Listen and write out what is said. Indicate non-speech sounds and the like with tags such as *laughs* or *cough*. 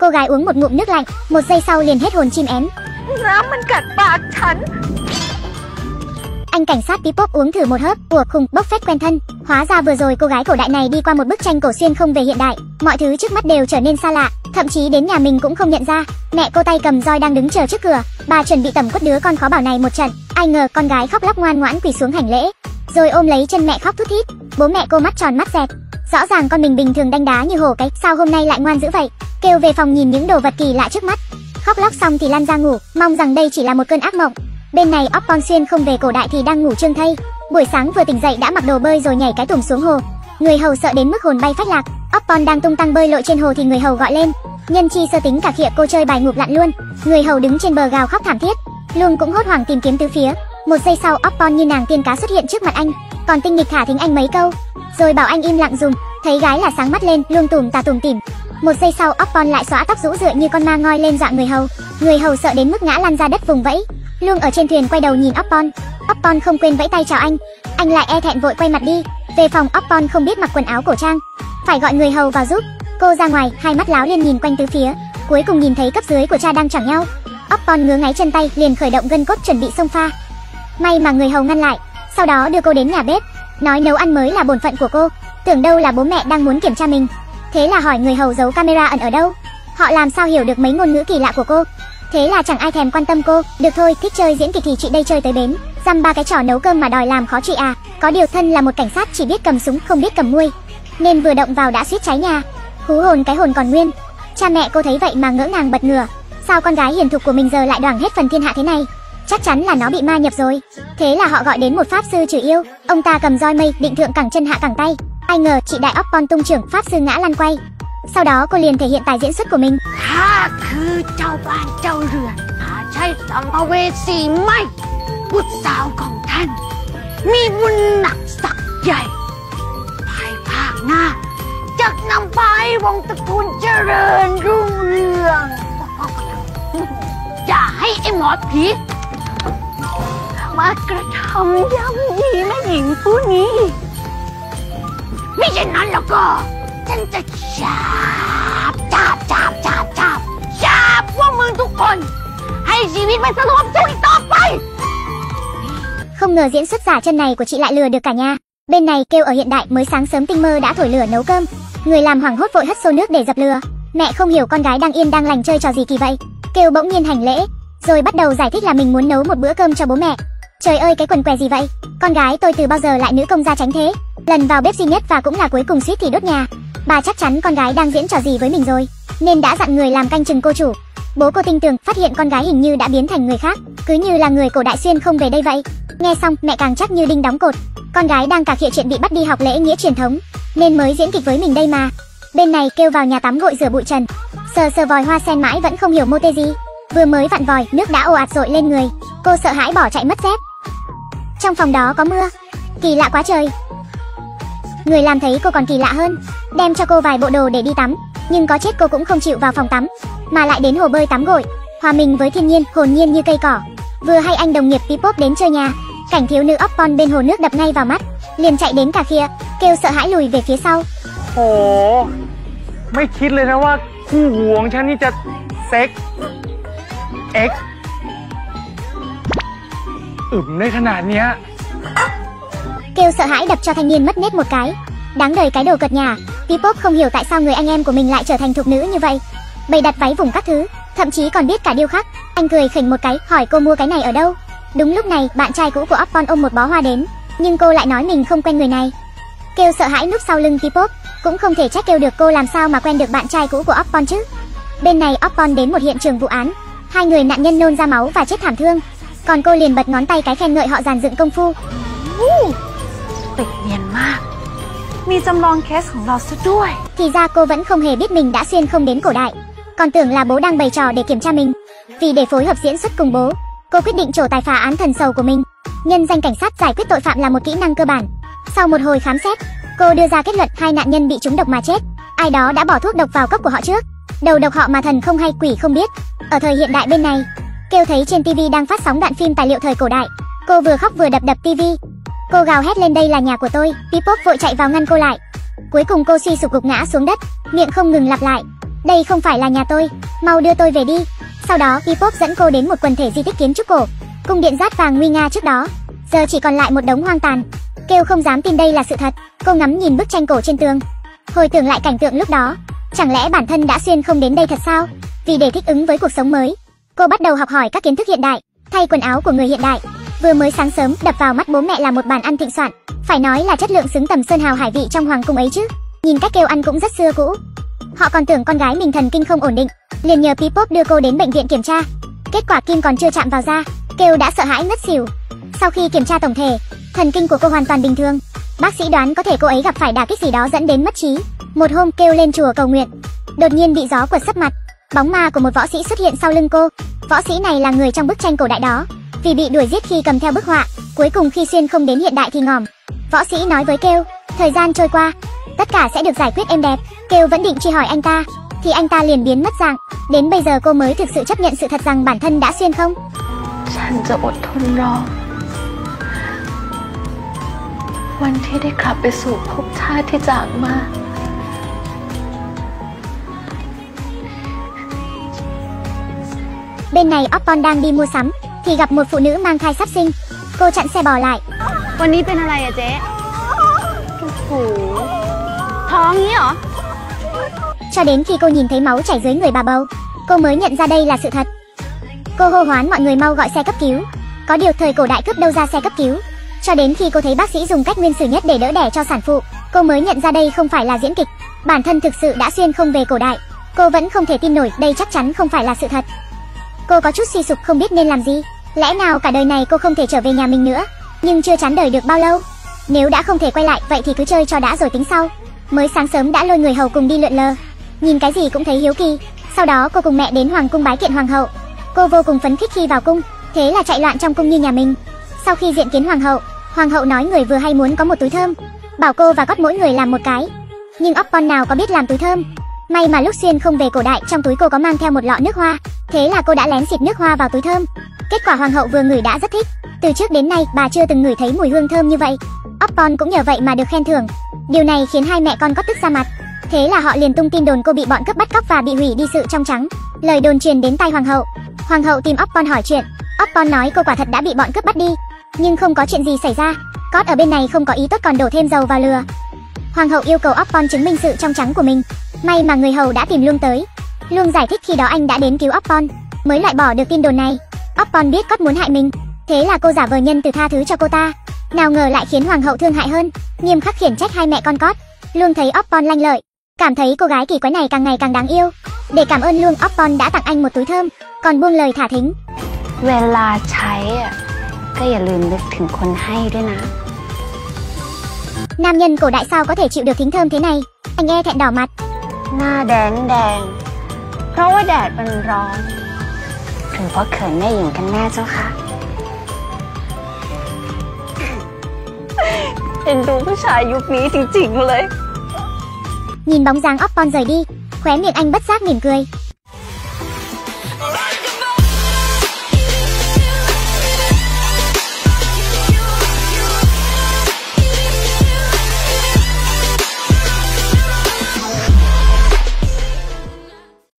Cô gái uống một ngụm nước lạnh, một giây sau liền hết hồn chim én. Dám ăn cặn bạc hắn. Anh cảnh sát Pipop uống thử một hớp, ủa khùng, bốc phét quen thân. Hóa ra vừa rồi cô gái cổ đại này đi qua một bức tranh cổ xuyên không về hiện đại, mọi thứ trước mắt đều trở nên xa lạ, thậm chí đến nhà mình cũng không nhận ra. Mẹ cô tay cầm roi đang đứng chờ trước cửa, bà chuẩn bị tẩm quất đứa con khó bảo này một trận. Ai ngờ con gái khóc lóc ngoan ngoãn quỳ xuống hành lễ, rồi ôm lấy chân mẹ khóc thút thít. Bố mẹ cô mắt tròn mắt dẹt, rõ ràng con mình bình thường đanh đá như hổ cái, sao hôm nay lại ngoan dữ vậy? Kêu về phòng nhìn những đồ vật kỳ lạ trước mắt. Khóc lóc xong thì lăn ra ngủ, mong rằng đây chỉ là một cơn ác mộng. Bên này óc con xuyên không về cổ đại thì đang ngủ trương thây. Buổi sáng vừa tỉnh dậy đã mặc đồ bơi rồi nhảy cái tủm xuống hồ. Người hầu sợ đến mức hồn bay phách lạc. Oppon đang tung tăng bơi lội trên hồ thì người hầu gọi lên. Nhân chi sơ tính cả khịa cô chơi bài ngụp lặn luôn. Người hầu đứng trên bờ gào khóc thảm thiết. Luông cũng hốt hoảng tìm kiếm tứ phía. Một giây sau Oppon như nàng tiên cá xuất hiện trước mặt anh. Còn tinh nghịch thả thính anh mấy câu, rồi bảo anh im lặng dùng. Thấy gái là sáng mắt lên, luông tùm tà tùm tìm. Một giây sau Oppon lại xóa tóc rũ rượi như con ma ngoi lên dọa người hầu. Người hầu sợ đến mức ngã lăn ra đất vùng vẫy. Luông ở trên thuyền quay đầu nhìn Oppon. Oppon không quên vẫy tay chào anh. Anh lại e thẹn vội quay mặt đi. Về phòng Oppon không biết mặc quần áo cổ trang, phải gọi người hầu vào giúp. Cô ra ngoài, hai mắt láo liên nhìn quanh tứ phía, cuối cùng nhìn thấy cấp dưới của cha đang chẳng nhau. Oppon ngứa ngáy chân tay, liền khởi động gân cốt chuẩn bị xông pha. May mà người hầu ngăn lại, sau đó đưa cô đến nhà bếp, nói nấu ăn mới là bổn phận của cô. Tưởng đâu là bố mẹ đang muốn kiểm tra mình. Thế là hỏi người hầu giấu camera ẩn ở đâu. Họ làm sao hiểu được mấy ngôn ngữ kỳ lạ của cô. Thế là chẳng ai thèm quan tâm cô Được thôi, thích chơi diễn kịch thì chị đây chơi tới bến Dăm ba cái trò nấu cơm mà đòi làm khó chị à Có điều thân là một cảnh sát chỉ biết cầm súng không biết cầm muôi Nên vừa động vào đã suýt cháy nhà Hú hồn cái hồn còn nguyên Cha mẹ cô thấy vậy mà ngỡ ngàng bật ngửa Sao con gái hiền thục của mình giờ lại đoảng hết phần thiên hạ thế này chắc chắn là nó bị ma nhập rồi. Thế là họ gọi đến một pháp sư trừ yêu, ông ta cầm roi mây, định thượng cẳng chân hạ cẳng tay. Ai ngờ chị đại óc con tung trưởng pháp sư ngã lăn quay. Sau đó cô liền thể hiện tài diễn xuất của mình. Ha cứ trâu ban trâu rửa, hà chay bao quê xì may, bút sao còn than, mi buôn nặng sặc dày, phải phạt nga, chắc năm phải vòng tập thôn chơi rừng rung rường. Dạ *laughs* hay em hỏi thiệt มีบุญหนักสักใหญ่ ภายภาคหน้าจะนำไปวงตระกูลเจริญรุ่งเรือง อย่าให้ไอ้หมอผีมากระทำย่ำยีแม่หญิงผู้นี้ไม่เช่นนั้นแล้วก็ ฉันจะจับจับจับจับจับจับพวกมึงทุกคน ให้ชีวิตมันสงบสุขอีกต่อไป Không ngờ diễn xuất giả chân này của chị lại lừa được cả nhà. Bên này kêu ở hiện đại mới sáng sớm tinh mơ đã thổi lửa nấu cơm. Người làm hoảng hốt vội hất xô nước để dập lửa. Mẹ không hiểu con gái đang yên đang lành chơi trò gì kỳ vậy. Kêu bỗng nhiên hành lễ, rồi bắt đầu giải thích là mình muốn nấu một bữa cơm cho bố mẹ. Trời ơi cái quần què gì vậy? Con gái tôi từ bao giờ lại nữ công gia tránh thế? Lần vào bếp duy nhất và cũng là cuối cùng suýt thì đốt nhà. Bà chắc chắn con gái đang diễn trò gì với mình rồi, nên đã dặn người làm canh chừng cô chủ. Bố cô tinh tường phát hiện con gái hình như đã biến thành người khác, cứ như là người cổ đại xuyên không về đây vậy. Nghe xong, mẹ càng chắc như đinh đóng cột. Con gái đang cả khịa chuyện bị bắt đi học lễ nghĩa truyền thống, nên mới diễn kịch với mình đây mà. Bên này kêu vào nhà tắm gội rửa bụi trần, sờ sờ vòi hoa sen mãi vẫn không hiểu mô tê gì. Vừa mới vặn vòi, nước đã ồ ạt dội lên người. Cô sợ hãi bỏ chạy mất dép. Trong phòng đó có mưa, kỳ lạ quá trời. Người làm thấy cô còn kỳ lạ hơn, đem cho cô vài bộ đồ để đi tắm, nhưng có chết cô cũng không chịu vào phòng tắm, mà lại đến hồ bơi tắm gội, hòa mình với thiên nhiên, hồn nhiên như cây cỏ. Vừa hay anh đồng nghiệp Pipop đến chơi nhà, cảnh thiếu nữ Oppon bên hồ nước đập ngay vào mắt, liền chạy đến cả kia, kêu sợ hãi lùi về phía sau. โห ไม่คิดเลยนะว่าคู่หูของฉันนี่จะเซ็กเอ็ก อึมได้ขนาดเนี้ย Kêu sợ hãi đập cho thanh niên mất nét một cái. Đáng đời cái đồ cợt nhà, Pipop không hiểu tại sao người anh em của mình lại trở thành thục nữ như vậy. Bày đặt váy vùng các thứ, thậm chí còn biết cả điêu khắc. Anh cười khỉnh một cái, hỏi cô mua cái này ở đâu. Đúng lúc này, bạn trai cũ của Oppon ôm một bó hoa đến, nhưng cô lại nói mình không quen người này. Kêu sợ hãi núp sau lưng Pipop, cũng không thể trách kêu được cô làm sao mà quen được bạn trai cũ của Oppon chứ. Bên này Oppon đến một hiện trường vụ án, hai người nạn nhân nôn ra máu và chết thảm thương. Còn cô liền bật ngón tay cái khen ngợi họ dàn dựng công phu. ติดเนียนมาก มีจำลองเคสของเราซะด้วย Thì ra cô vẫn không hề biết mình đã xuyên không đến cổ đại Còn tưởng là bố đang bày trò để kiểm tra mình Vì để phối hợp diễn xuất cùng bố Cô quyết định trổ tài phá án thần sầu của mình Nhân danh cảnh sát giải quyết tội phạm là một kỹ năng cơ bản Sau một hồi khám xét Cô đưa ra kết luận hai nạn nhân bị trúng độc mà chết Ai đó đã bỏ thuốc độc vào cốc của họ trước Đầu độc họ mà thần không hay quỷ không biết Ở thời hiện đại bên này Kêu thấy trên TV đang phát sóng đoạn phim tài liệu thời cổ đại Cô vừa khóc vừa đập đập TV Cô gào hét lên đây là nhà của tôi Pipop vội chạy vào ngăn cô lại Cuối cùng cô suy sụp gục ngã xuống đất Miệng không ngừng lặp lại Đây không phải là nhà tôi, mau đưa tôi về đi. Sau đó Pipop dẫn cô đến một quần thể di tích kiến trúc cổ, cung điện rát vàng nguy nga trước đó. Giờ chỉ còn lại một đống hoang tàn. Kêu không dám tin đây là sự thật, cô ngắm nhìn bức tranh cổ trên tường. Hồi tưởng lại cảnh tượng lúc đó, chẳng lẽ bản thân đã xuyên không đến đây thật sao? Vì để thích ứng với cuộc sống mới, cô bắt đầu học hỏi các kiến thức hiện đại, thay quần áo của người hiện đại. Vừa mới sáng sớm đập vào mắt bố mẹ là một bàn ăn thịnh soạn, phải nói là chất lượng xứng tầm sơn hào hải vị trong hoàng cung ấy chứ. Nhìn cách kêu ăn cũng rất xưa cũ. Họ còn tưởng con gái mình thần kinh không ổn định, liền nhờ Pipop đưa cô đến bệnh viện kiểm tra. Kết quả kim còn chưa chạm vào da, kêu đã sợ hãi ngất xỉu. Sau khi kiểm tra tổng thể, thần kinh của cô hoàn toàn bình thường. Bác sĩ đoán có thể cô ấy gặp phải đả kích gì đó dẫn đến mất trí. Một hôm kêu lên chùa cầu nguyện, đột nhiên bị gió quật sấp mặt. Bóng ma của một võ sĩ xuất hiện sau lưng cô. Võ sĩ này là người trong bức tranh cổ đại đó. Vì bị đuổi giết khi cầm theo bức họa, cuối cùng khi xuyên không đến hiện đại thì ngòm. Võ sĩ nói với kêu, thời gian trôi qua, tất cả sẽ được giải quyết êm đẹp. Kêu vẫn định truy hỏi anh ta, thì anh ta liền biến mất dạng. Đến bây giờ cô mới thực sự chấp nhận sự thật rằng bản thân đã xuyên không. ฉันจะอดทนรอ วันที่ได้กลับไปสู่ภพชาติที่จากมา Bên này Oppon đang đi mua sắm, thì gặp một phụ nữ mang thai sắp sinh. Cô chặn xe bò lại, วันนี้เป็นอะไรอะเจ๊โอ้โหท้องงี้เหรอ cho đến khi cô nhìn thấy máu chảy dưới người bà bầu, cô mới nhận ra đây là sự thật. Cô hô hoán mọi người mau gọi xe cấp cứu. Có điều thời cổ đại cướp đâu ra xe cấp cứu. Cho đến khi cô thấy bác sĩ dùng cách nguyên xử nhất để đỡ đẻ cho sản phụ, cô mới nhận ra đây không phải là diễn kịch. Bản thân thực sự đã xuyên không về cổ đại. Cô vẫn không thể tin nổi đây chắc chắn không phải là sự thật. Cô có chút suy sụp không biết nên làm gì. Lẽ nào cả đời này cô không thể trở về nhà mình nữa? Nhưng chưa chán đời được bao lâu. Nếu đã không thể quay lại, vậy thì cứ chơi cho đã rồi tính sau. Mới sáng sớm đã lôi người hầu cùng đi lượn lờ. Nhìn cái gì cũng thấy hiếu kỳ. Sau đó cô cùng mẹ đến hoàng cung bái kiện hoàng hậu. Cô vô cùng phấn khích khi vào cung, thế là chạy loạn trong cung như nhà mình. Sau khi diện kiến hoàng hậu, hoàng hậu nói người vừa hay muốn có một túi thơm, bảo cô và gót mỗi người làm một cái. Nhưng Oppon nào có biết làm túi thơm. May mà lúc xuyên không về cổ đại, trong túi cô có mang theo một lọ nước hoa, thế là cô đã lén xịt nước hoa vào túi thơm. Kết quả hoàng hậu vừa ngửi đã rất thích. Từ trước đến nay, bà chưa từng ngửi thấy mùi hương thơm như vậy. Oppon cũng nhờ vậy mà được khen thưởng. Điều này khiến hai mẹ con có tức ra mặt. Thế là họ liền tung tin đồn cô bị bọn cướp bắt cóc và bị hủy đi sự trong trắng. Lời đồn truyền đến tai hoàng hậu. Hoàng hậu tìm Oppon hỏi chuyện. Oppon nói cô quả thật đã bị bọn cướp bắt đi, nhưng không có chuyện gì xảy ra. Cót ở bên này không có ý tốt còn đổ thêm dầu vào lừa. Hoàng hậu yêu cầu Oppon chứng minh sự trong trắng của mình. May mà người hầu đã tìm luôn tới. Luông giải thích khi đó anh đã đến cứu Oppon, mới loại bỏ được tin đồn này. Oppon biết Cót muốn hại mình, thế là cô giả vờ nhân từ tha thứ cho cô ta. Nào ngờ lại khiến hoàng hậu thương hại hơn, nghiêm khắc khiển trách hai mẹ con Cót. Luông thấy Oppon lanh lợi, cảm thấy cô gái kỳ quái này càng ngày càng đáng yêu. Để cảm ơn Luông, Oppon đã tặng anh một túi thơm, còn buông lời thả thính. เวลาใช้อะก็อย่าลืมนึกถึงคนให้ด้วยนะ Nam nhân cổ đại sao có thể chịu được thính thơm thế này? Anh e thẹn đỏ mặt. หน้าแดงแดง เพราะว่าแดดมันร้อน หรือว่าเขินแม่หญิงกันแน่เจ้าคะเอ็นดูผู้ชายยุคนี้จริงๆเลย Nhìn bóng dáng Oppon rời đi, khóe miệng anh bất giác mỉm cười.